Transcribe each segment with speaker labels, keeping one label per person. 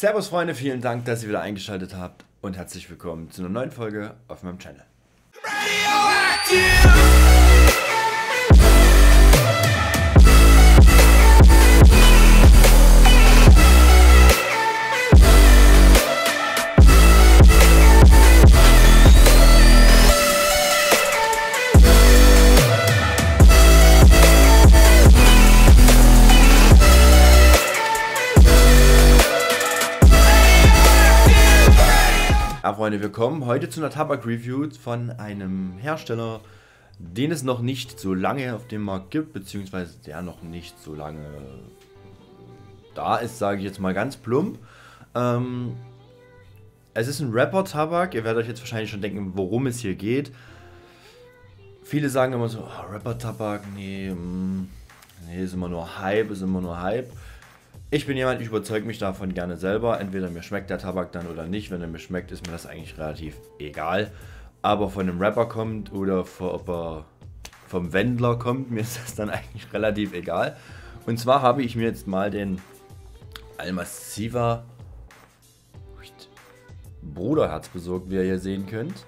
Speaker 1: Servus Freunde, vielen Dank, dass ihr wieder eingeschaltet habt und herzlich willkommen zu einer neuen Folge auf meinem Channel. Ja, Freunde, wir heute zu einer Tabak-Review von einem Hersteller, den es noch nicht so lange auf dem Markt gibt, beziehungsweise der noch nicht so lange da ist, sage ich jetzt mal ganz plump. Ähm, es ist ein Rapper-Tabak, ihr werdet euch jetzt wahrscheinlich schon denken, worum es hier geht. Viele sagen immer so, oh, Rapper-Tabak, nee, mm, nee, ist immer nur Hype, ist immer nur Hype. Ich bin jemand, ich überzeuge mich davon gerne selber. Entweder mir schmeckt der Tabak dann oder nicht. Wenn er mir schmeckt, ist mir das eigentlich relativ egal. Aber von einem Rapper kommt oder ob er vom Wendler kommt, mir ist das dann eigentlich relativ egal. Und zwar habe ich mir jetzt mal den Almassiva Bruderherz besorgt, wie ihr hier sehen könnt.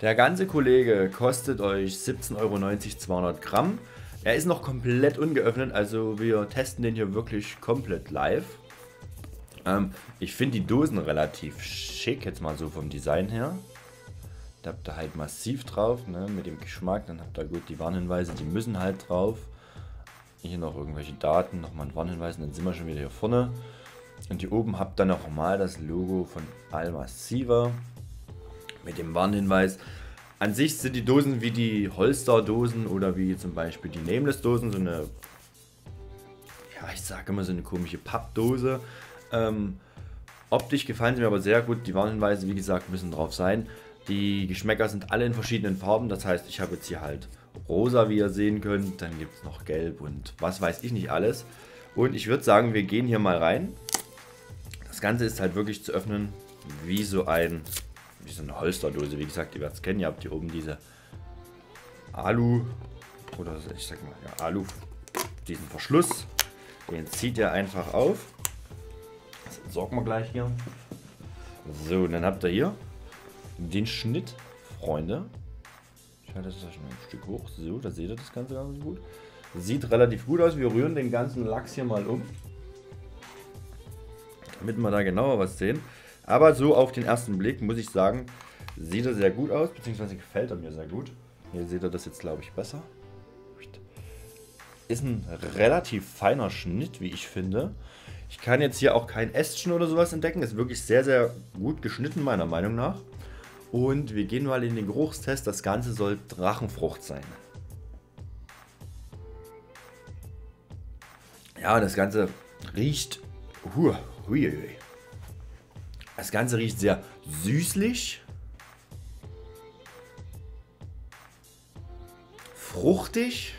Speaker 1: Der ganze Kollege kostet euch 17,90 Euro 200 Gramm. Er ist noch komplett ungeöffnet, also wir testen den hier wirklich komplett live. Ähm, ich finde die Dosen relativ schick, jetzt mal so vom Design her. Da habt ihr halt massiv drauf, ne, mit dem Geschmack. Dann habt ihr gut die Warnhinweise, die müssen halt drauf. Hier noch irgendwelche Daten, nochmal ein Warnhinweis und dann sind wir schon wieder hier vorne. Und hier oben habt ihr nochmal das Logo von Almassiva mit dem Warnhinweis. An sich sind die Dosen wie die Holster-Dosen oder wie zum Beispiel die Nameless-Dosen, so eine, ja, ich sage immer so eine komische Pappdose. Ähm, optisch gefallen sie mir aber sehr gut. Die Warnhinweise, wie gesagt, müssen drauf sein. Die Geschmäcker sind alle in verschiedenen Farben. Das heißt, ich habe jetzt hier halt rosa, wie ihr sehen könnt. Dann gibt es noch gelb und was weiß ich nicht alles. Und ich würde sagen, wir gehen hier mal rein. Das Ganze ist halt wirklich zu öffnen wie so ein wie so eine Holsterdose. Wie gesagt, ihr werdet es kennen. Ihr habt hier oben diese Alu oder ich sag mal ja, Alu, diesen Verschluss. Den zieht ihr einfach auf. Das entsorgen wir gleich hier. So, und dann habt ihr hier den Schnitt, Freunde. Ich halte das schon ein Stück hoch. So, da seht ihr das Ganze ganz gut. Sieht relativ gut aus. Wir rühren den ganzen Lachs hier mal um. Damit wir da genauer was sehen. Aber so auf den ersten Blick muss ich sagen, sieht er sehr gut aus, beziehungsweise gefällt er mir sehr gut. Hier seht ihr das jetzt, glaube ich, besser. Ist ein relativ feiner Schnitt, wie ich finde. Ich kann jetzt hier auch kein Ästchen oder sowas entdecken. Ist wirklich sehr, sehr gut geschnitten, meiner Meinung nach. Und wir gehen mal in den Geruchstest. Das Ganze soll Drachenfrucht sein. Ja, das Ganze riecht... Hui, hui, hui. Das Ganze riecht sehr süßlich. Fruchtig.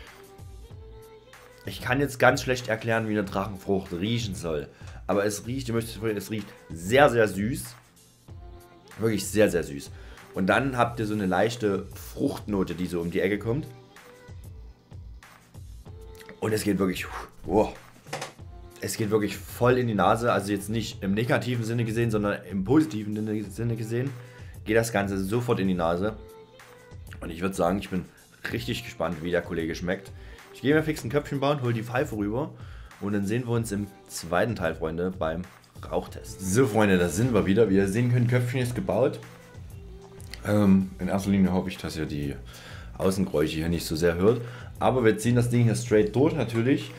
Speaker 1: Ich kann jetzt ganz schlecht erklären, wie eine Drachenfrucht riechen soll. Aber es riecht, ihr möchtet es riecht sehr, sehr süß. Wirklich sehr, sehr süß. Und dann habt ihr so eine leichte Fruchtnote, die so um die Ecke kommt. Und es geht wirklich... Oh, es geht wirklich voll in die Nase, also jetzt nicht im negativen Sinne gesehen, sondern im positiven Sinne gesehen, geht das Ganze sofort in die Nase. Und ich würde sagen, ich bin richtig gespannt, wie der Kollege schmeckt. Ich gehe mir fix ein Köpfchen bauen, hole die Pfeife rüber und dann sehen wir uns im zweiten Teil, Freunde, beim Rauchtest. So, Freunde, da sind wir wieder. Wie ihr sehen könnt, Köpfchen ist gebaut. Ähm, in erster Linie hoffe ich, dass ihr die Außengeräusche hier nicht so sehr hört. Aber wir ziehen das Ding hier straight durch natürlich.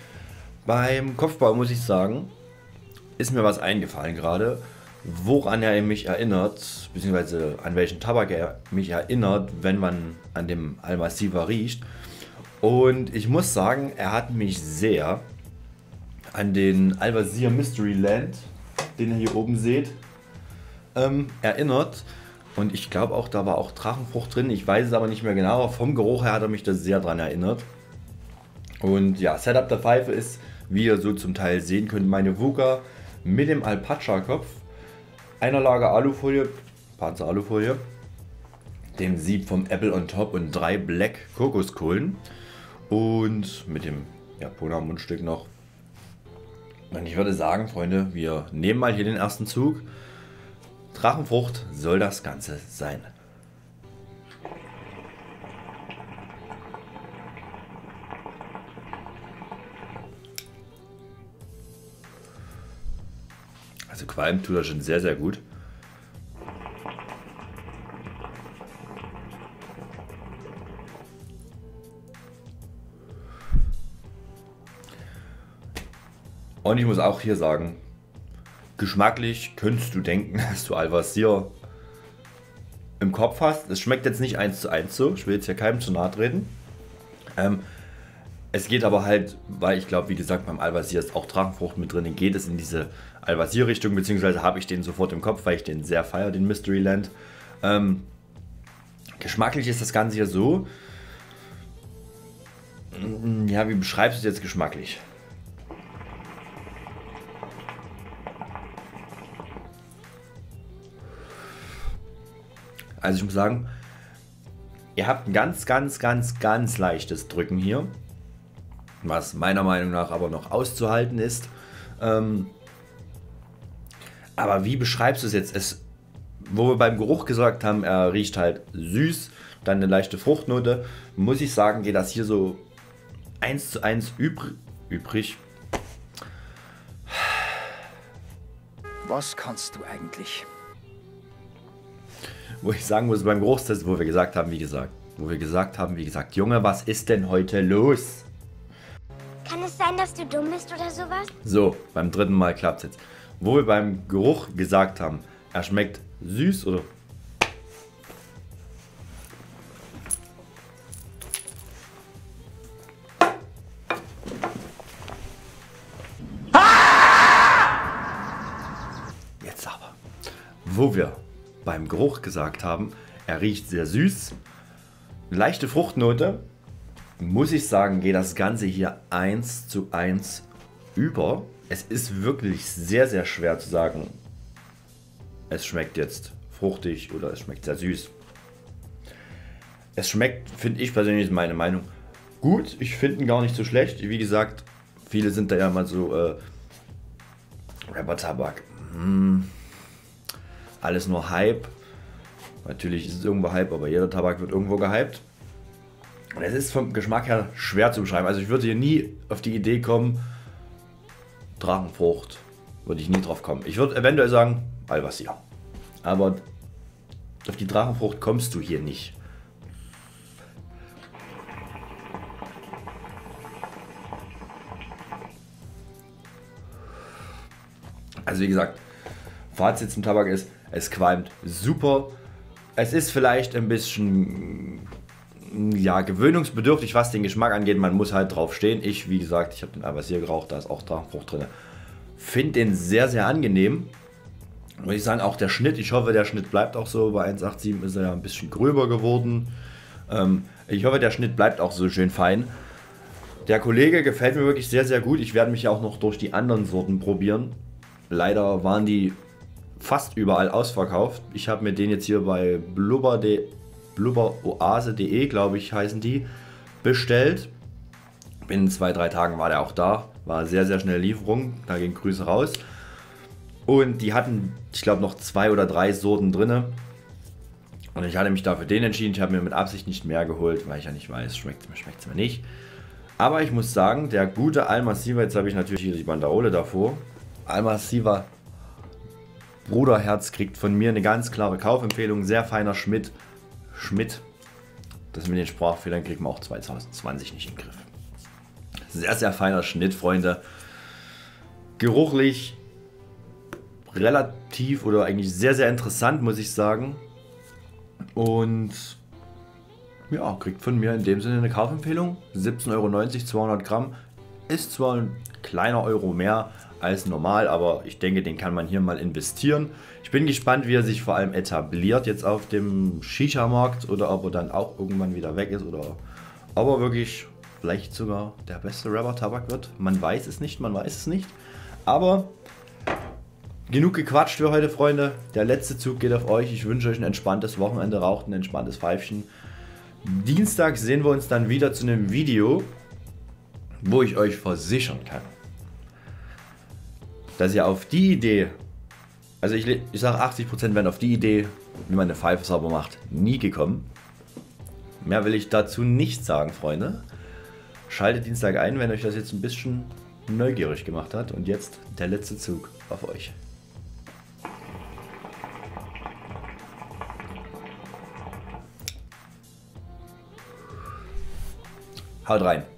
Speaker 1: Beim Kopfbau muss ich sagen, ist mir was eingefallen gerade, woran er mich erinnert, beziehungsweise an welchen Tabak er mich erinnert, wenn man an dem Almassiva riecht. Und ich muss sagen, er hat mich sehr an den Alvasir Mystery Land, den ihr hier oben seht, ähm, erinnert. Und ich glaube auch, da war auch Drachenfrucht drin. Ich weiß es aber nicht mehr genau. Aber vom Geruch her hat er mich da sehr dran erinnert. Und ja, Setup der Pfeife ist wie ihr so zum Teil sehen könnt, meine Vuga mit dem Alpaca-Kopf, einer Lager Alufolie, Panzer-Alufolie, dem Sieb vom Apple on Top und drei Black Kokoskohlen und mit dem Japaner Mundstück noch. Und ich würde sagen, Freunde, wir nehmen mal hier den ersten Zug. Drachenfrucht soll das Ganze sein. Also Qualm tut er schon sehr, sehr gut. Und ich muss auch hier sagen, geschmacklich könntest du denken, dass du Al-Wazir im Kopf hast. Es schmeckt jetzt nicht eins zu eins so. Ich will jetzt hier keinem zu nahe treten. Ähm, es geht aber halt, weil ich glaube, wie gesagt, beim Al-Wazir ist auch Drachenfrucht mit drin, geht es in diese Al-Wazir-Richtung, beziehungsweise habe ich den sofort im Kopf, weil ich den sehr feiere, den Mystery Land. Ähm, geschmacklich ist das Ganze hier so. Ja, wie beschreibst du es jetzt geschmacklich? Also ich muss sagen, ihr habt ein ganz, ganz, ganz, ganz leichtes Drücken hier. Was meiner Meinung nach aber noch auszuhalten ist. Ähm, aber wie beschreibst du es jetzt? Es, wo wir beim Geruch gesagt haben, er riecht halt süß, dann eine leichte Fruchtnote, muss ich sagen, geht das hier so eins zu eins übrig. übrig.
Speaker 2: Was kannst du eigentlich?
Speaker 1: wo ich sagen muss, beim Geruchstest, wo wir gesagt haben, wie gesagt, wo wir gesagt haben, wie gesagt, Junge, was ist denn heute los?
Speaker 3: Kann es sein, dass du dumm bist oder sowas?
Speaker 1: So, beim dritten Mal klappt es jetzt. Wo wir beim Geruch gesagt haben, er schmeckt süß oder Jetzt aber. Wo wir beim Geruch gesagt haben, er riecht sehr süß. Leichte Fruchtnote. Muss ich sagen, geht das Ganze hier 1 zu 1 über. Es ist wirklich sehr, sehr schwer zu sagen, es schmeckt jetzt fruchtig oder es schmeckt sehr süß. Es schmeckt, finde ich persönlich, meine Meinung, gut. Ich finde ihn gar nicht so schlecht. Wie gesagt, viele sind da ja mal so äh, Rapper-Tabak. Hm alles nur Hype. Natürlich ist es irgendwo Hype, aber jeder Tabak wird irgendwo gehypt. Und es ist vom Geschmack her schwer zu beschreiben. Also ich würde hier nie auf die Idee kommen, Drachenfrucht, würde ich nie drauf kommen. Ich würde eventuell sagen, Alvasia. Aber auf die Drachenfrucht kommst du hier nicht. Also wie gesagt, Fazit zum Tabak ist, es qualmt super. Es ist vielleicht ein bisschen ja, gewöhnungsbedürftig, was den Geschmack angeht. Man muss halt drauf stehen. Ich, wie gesagt, ich habe den Albasier geraucht, da ist auch Drachenfrucht drin. Finde den sehr, sehr angenehm. Muss ich sagen, auch der Schnitt, ich hoffe, der Schnitt bleibt auch so. Bei 1,87 ist er ja ein bisschen gröber geworden. Ähm, ich hoffe, der Schnitt bleibt auch so schön fein. Der Kollege gefällt mir wirklich sehr, sehr gut. Ich werde mich ja auch noch durch die anderen Sorten probieren. Leider waren die fast überall ausverkauft. Ich habe mir den jetzt hier bei blubber.oase.de, blubberoase.de, glaube ich, heißen die, bestellt. In zwei, drei Tagen war der auch da. War sehr, sehr schnelle Lieferung. Da ging Grüße raus. Und die hatten, ich glaube, noch zwei oder drei Sorten drin. Und ich hatte mich dafür den entschieden. Ich habe mir mit Absicht nicht mehr geholt, weil ich ja nicht weiß, schmeckt es mir, schmeckt es mir nicht. Aber ich muss sagen, der gute Alma Siva, jetzt habe ich natürlich hier die Banderole davor. Alma Siva Bruderherz kriegt von mir eine ganz klare Kaufempfehlung. Sehr feiner Schmidt. Schmidt. Das mit den Sprachfehlern kriegt man auch 2020 nicht in den Griff. Sehr, sehr feiner Schnitt, Freunde. Geruchlich relativ oder eigentlich sehr, sehr interessant, muss ich sagen. Und ja, kriegt von mir in dem Sinne eine Kaufempfehlung. 17,90 Euro, 200 Gramm. Ist zwar ein kleiner Euro mehr, als normal, aber ich denke, den kann man hier mal investieren. Ich bin gespannt, wie er sich vor allem etabliert jetzt auf dem Shisha-Markt oder ob er dann auch irgendwann wieder weg ist oder ob er wirklich vielleicht sogar der beste Rapper-Tabak wird. Man weiß es nicht, man weiß es nicht. Aber genug gequatscht für heute, Freunde. Der letzte Zug geht auf euch. Ich wünsche euch ein entspanntes Wochenende, raucht ein entspanntes Pfeifchen. Dienstag sehen wir uns dann wieder zu einem Video, wo ich euch versichern kann, dass ihr auf die Idee, also ich, ich sage 80% werden auf die Idee, wie man eine Pfeife sauber macht, nie gekommen. Mehr will ich dazu nicht sagen, Freunde. Schaltet Dienstag ein, wenn euch das jetzt ein bisschen neugierig gemacht hat. Und jetzt der letzte Zug auf euch. Haut rein.